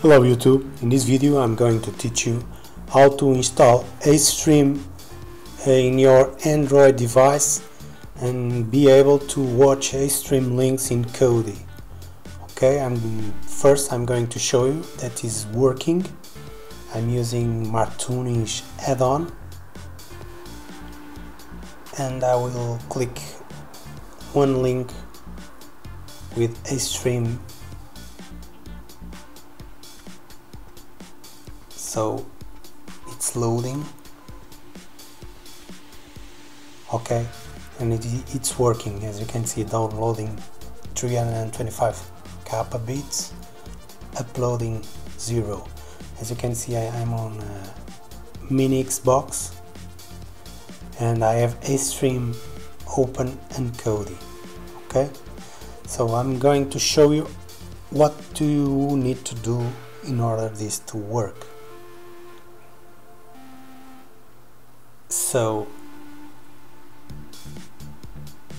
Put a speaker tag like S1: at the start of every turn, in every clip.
S1: Hello YouTube, in this video I'm going to teach you how to install AceStream in your Android device and be able to watch AceStream links in Kodi. Okay, I'm first I'm going to show you that is working. I'm using Martoonish add-on and I will click one link with AceStream so it's loading. Okay and it, it's working. As you can see downloading 325 kappa bits uploading zero. As you can see I, am on uh, mini Xbox and I have a stream open and Kodi okay so I'm going to show you what do you need to do in order this to work so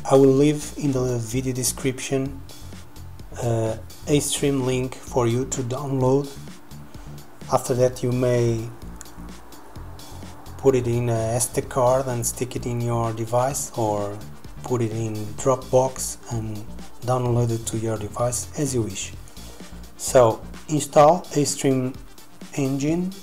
S1: I will leave in the video description uh, AceStream link for you to download. After that you may put it in a SD card and stick it in your device or put it in Dropbox and download it to your device as you wish. So install AceStream engine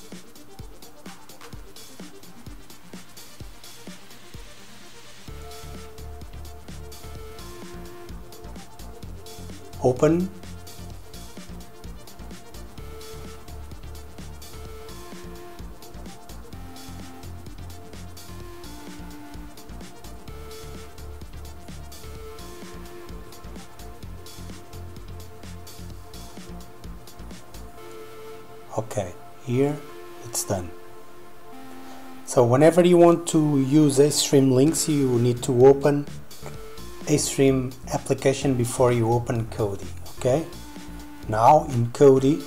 S1: open. Okay here it's done. So whenever you want to use AceStream links you need to open AceStream application before you open Kodi okay? Now in Kodi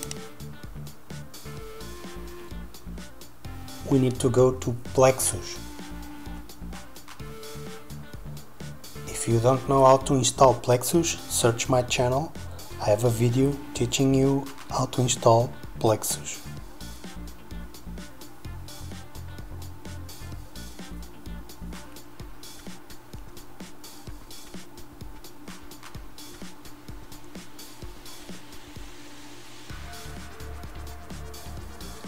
S1: we need to go to Plexus. If you don't know how to install Plexus search my channel. I have a video teaching you how to install Plexus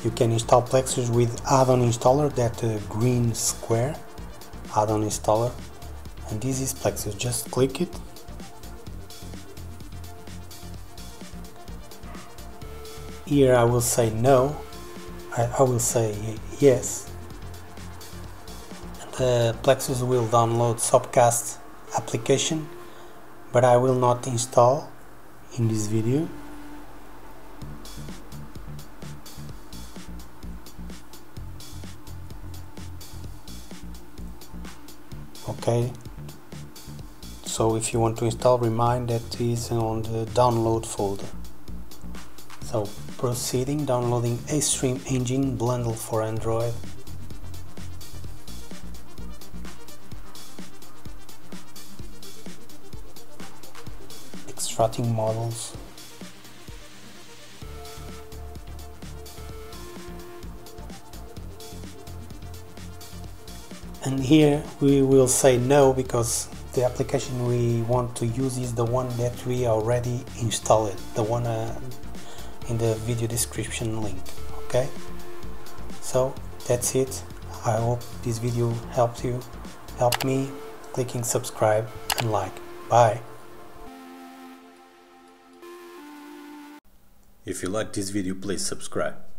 S1: you can install Plexus with add-on installer that uh, green square add-on installer. And this is Plexus. Just click it. Here I will say no. I, I will say yes. The Plexus will download SopCast application but I will not install in this video okay? So if you want to install remind that is on the download folder. So proceeding downloading AceStream engine bundle for Android. Extracting models and here we will say no because the application we want to use is the one that we already installed the one uh, in the video description link okay? So that's it. I hope this video helped you help me clicking subscribe and like. Bye.
S2: If you like this video please subscribe